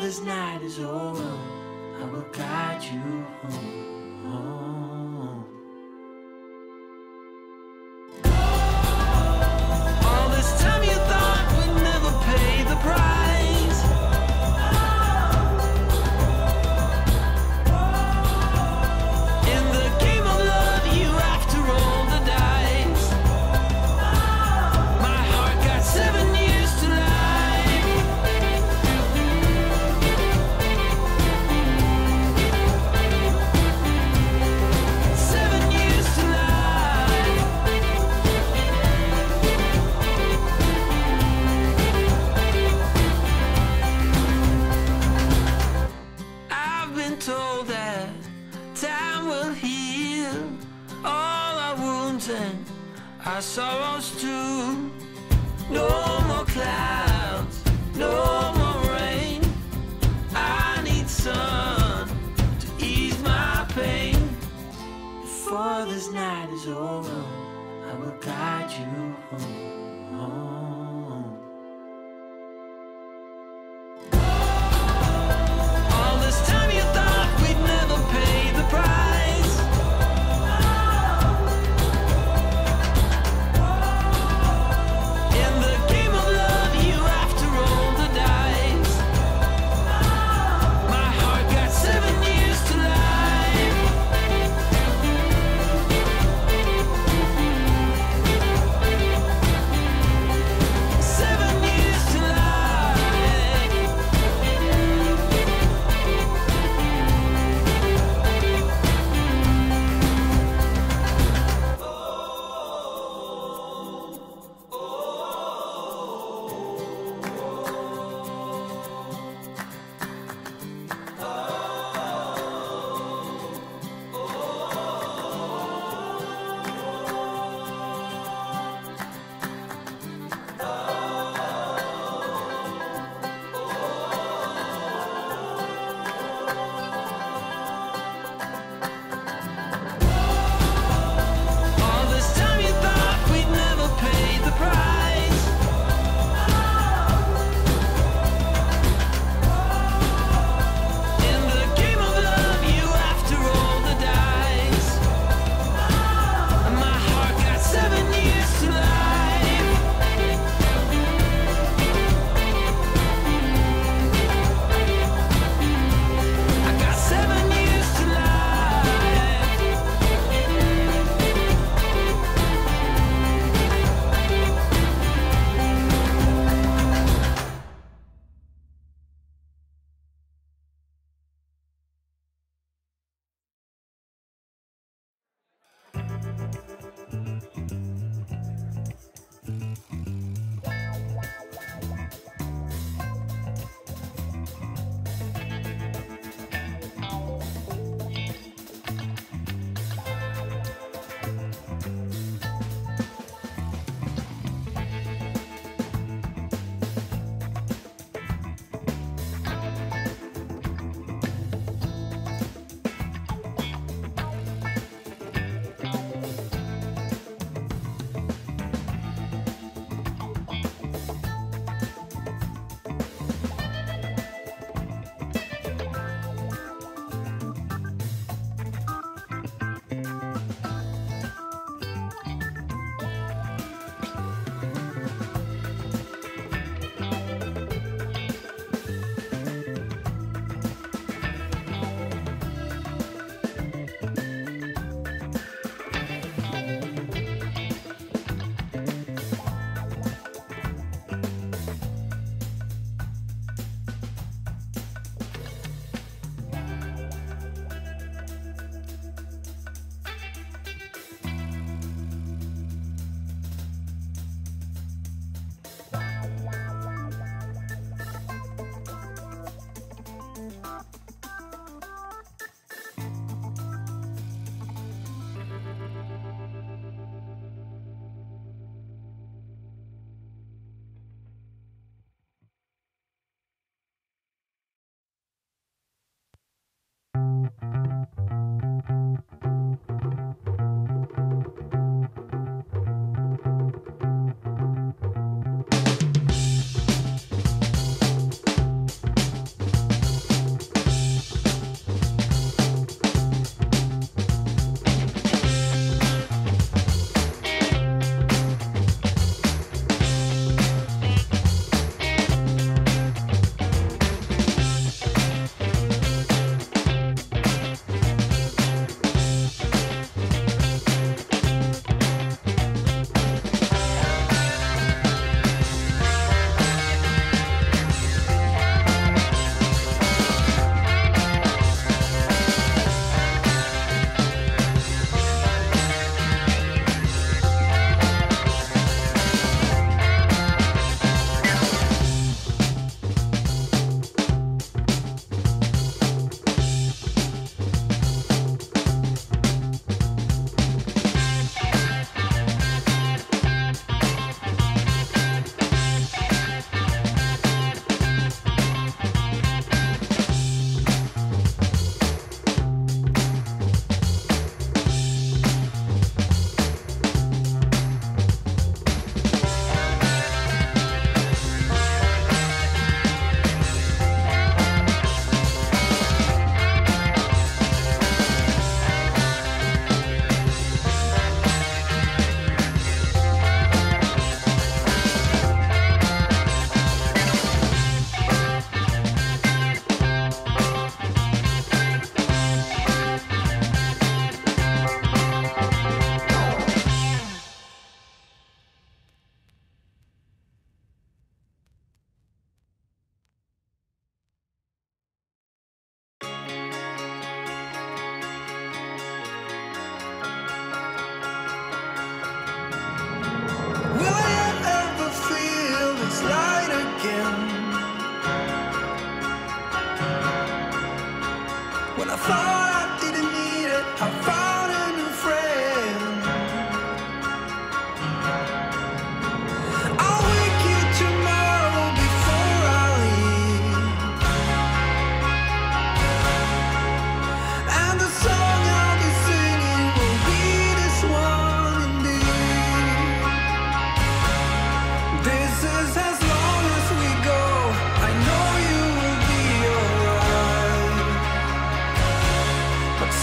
this night is over, I will guide you home. home. night is over, I will guide you home. home.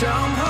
somehow